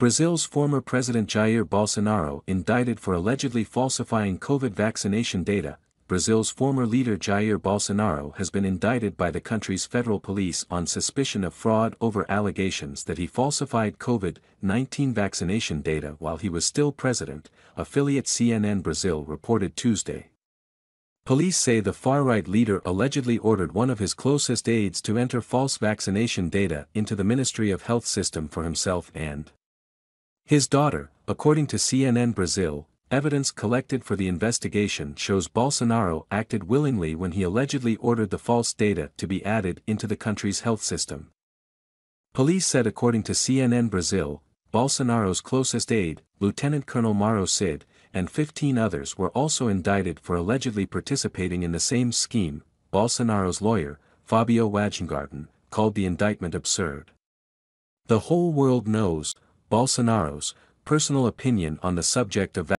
Brazil's former President Jair Bolsonaro indicted for allegedly falsifying COVID vaccination data. Brazil's former leader Jair Bolsonaro has been indicted by the country's federal police on suspicion of fraud over allegations that he falsified COVID-19 vaccination data while he was still president, affiliate CNN Brazil reported Tuesday. Police say the far-right leader allegedly ordered one of his closest aides to enter false vaccination data into the Ministry of Health system for himself and his daughter, according to CNN Brazil, evidence collected for the investigation shows Bolsonaro acted willingly when he allegedly ordered the false data to be added into the country's health system. Police said according to CNN Brazil, Bolsonaro's closest aide, Lieutenant Colonel Mauro Cid, and 15 others were also indicted for allegedly participating in the same scheme, Bolsonaro's lawyer, Fabio Wajngarten, called the indictment absurd. The whole world knows, Bolsonaro's personal opinion on the subject of